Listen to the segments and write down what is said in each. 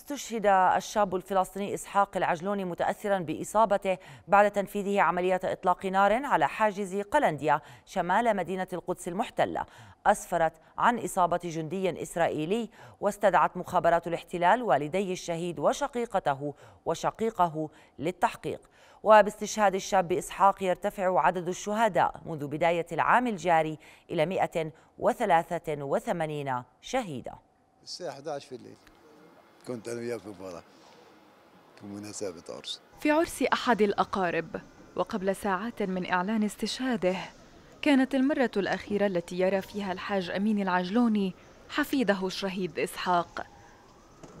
استشهد الشاب الفلسطيني إسحاق العجلوني متأثرا بإصابته بعد تنفيذه عملية إطلاق نار على حاجز قلنديا شمال مدينة القدس المحتلة. أسفرت عن إصابة جندي إسرائيلي واستدعت مخابرات الاحتلال والدي الشهيد وشقيقته وشقيقه للتحقيق. وباستشهاد الشاب إسحاق يرتفع عدد الشهداء منذ بداية العام الجاري إلى 183 شهيدا. الساعة 11 في الليل. كنت أنا وياه في فرح في مناسبة عرس. في عرس أحد الأقارب وقبل ساعات من إعلان استشهاده كانت المرة الأخيرة التي يرى فيها الحاج أمين العجلوني حفيده الشهيد إسحاق.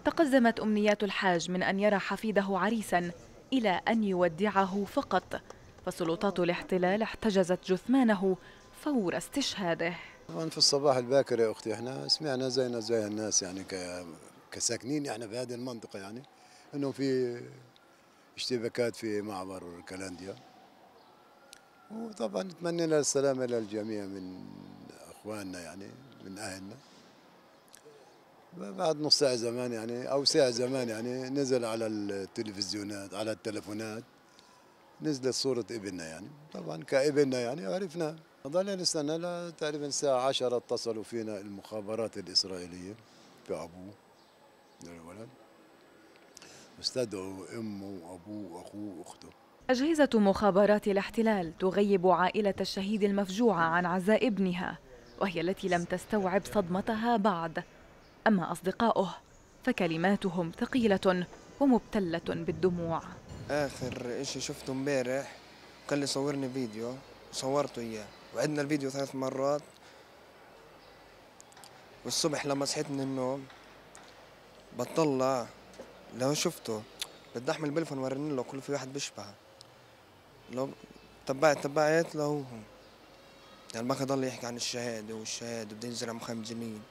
تقزمت أمنيات الحاج من أن يرى حفيده عريساً إلى أن يودعه فقط فسلطات الاحتلال احتجزت جثمانه فور استشهاده. طبعا في الصباح الباكر يا أختي إحنا سمعنا زينا زي الناس يعني ك... كساكنين إحنا في هذه المنطقة يعني إنه في اشتباكات في معبر كلانديا وطبعا نتمنى لها السلامة للجميع من إخواننا يعني من أهلنا. بعد نص ساعة زمان يعني أو ساعة زمان يعني نزل على التلفزيونات على التلفونات نزلت صورة ابننا يعني. طبعا كابننا يعني عرفنا. ظلنا نستنى تقريبا الساعة 10 اتصلوا فينا المخابرات الإسرائيلية في أبوه الولد واستدعوا أمه وأبوه وأخوه وأخته. أجهزة مخابرات الاحتلال تغيب عائلة الشهيد المفجوعة عن عزاء ابنها وهي التي لم تستوعب صدمتها بعد. أما أصدقاؤه فكلماتهم ثقيلة ومبتلة بالدموع. آخر إشي شفته امبارح قال لي صورني فيديو وصورته إياه. وعدنا الفيديو ثلاث مرات. والصبح لما صحيت من النوم بطلع لو شفته بدي أحمل البلفون ورني له كل في واحد بيشبهه. لو تبعت تبعت له هو. يعني ما ضل يحكي عن الشهادة والشهادة بده ينزل على مخيم جنين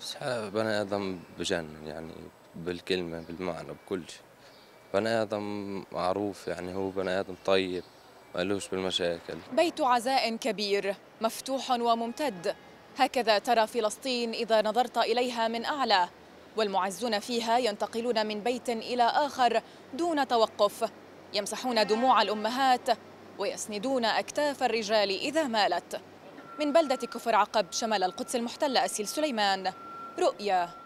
بس بني آدم بجنن يعني بالكلمة بالمعنى بكل شيء. بني آدم معروف يعني هو بني آدم طيب مالوش بالمشاكل. بيت عزاء كبير مفتوح وممتد. هكذا ترى فلسطين إذا نظرت إليها من أعلى. والمعزون فيها ينتقلون من بيت إلى آخر دون توقف. يمسحون دموع الأمهات ويسندون أكتاف الرجال إذا مالت. من بلدة كفر عقب شمال القدس المحتلة أسيل سليمان. رؤيا